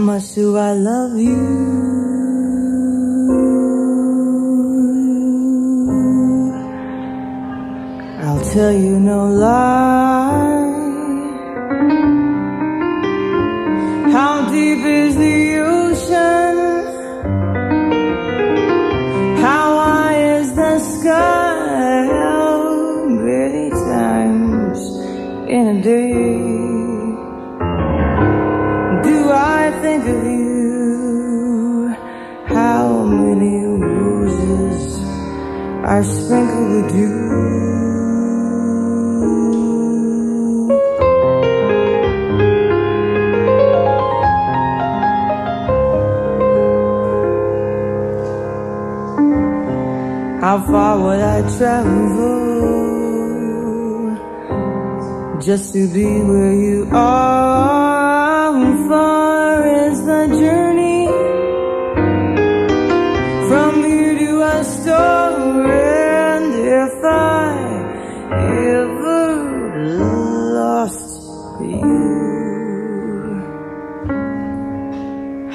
Much do I love you? I'll tell you no lie. Are sprinkled with dew? How far would I travel just to be where you are?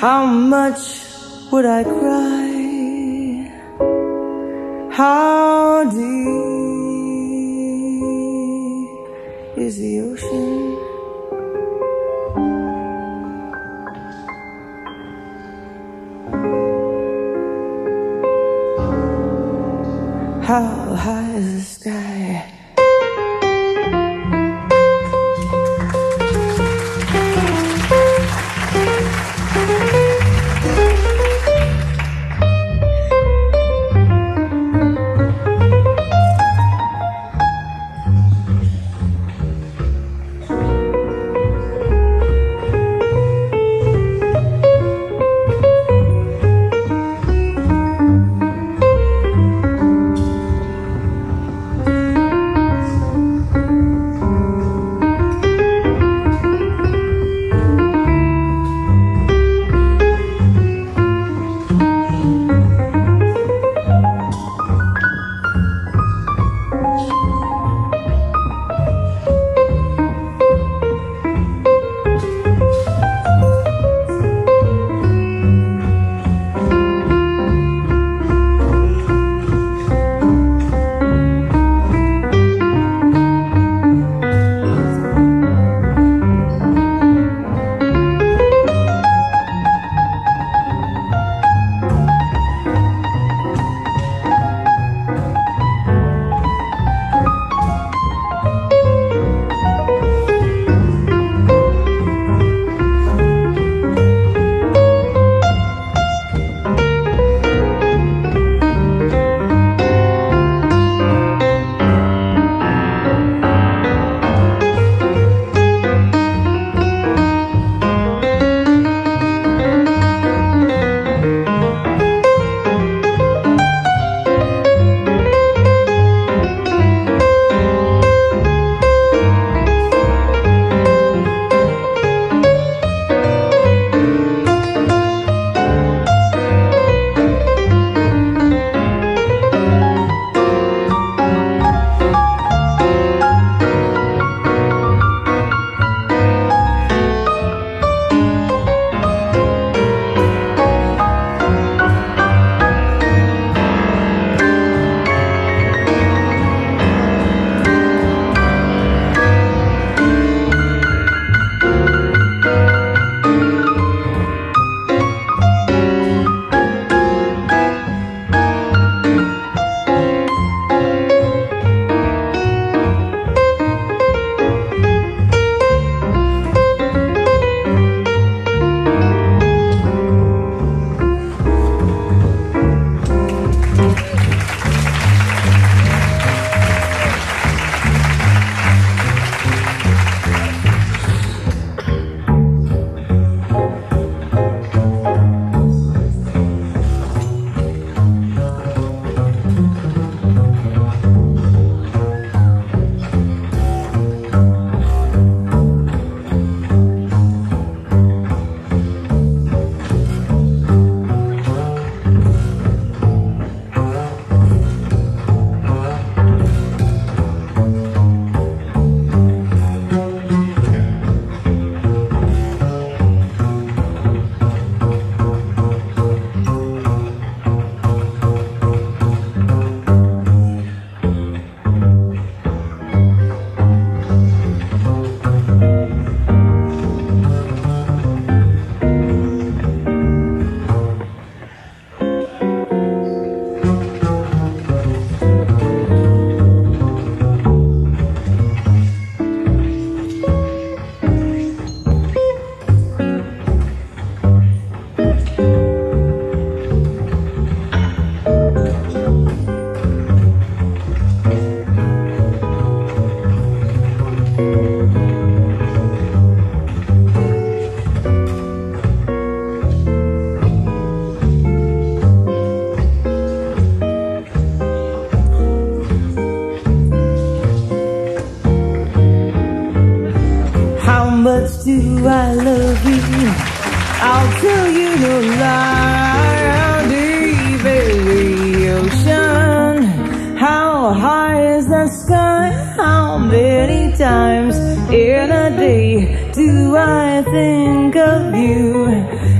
How much would I cry? How deep is the ocean? How high is the sky? Do I love you. I'll tell you no lie. How deep is the ocean? How high is the sky? How many times in a day do I think of you?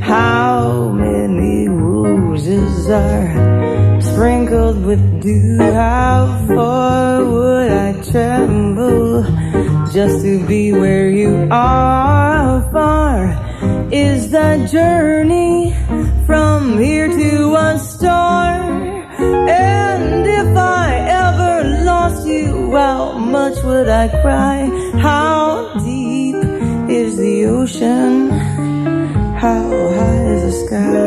How many roses are sprinkled with dew? How far would I travel just to be where you are? Far is the journey from here to a star. And if I ever lost you, how much would I cry? How deep is the ocean? How high is the sky?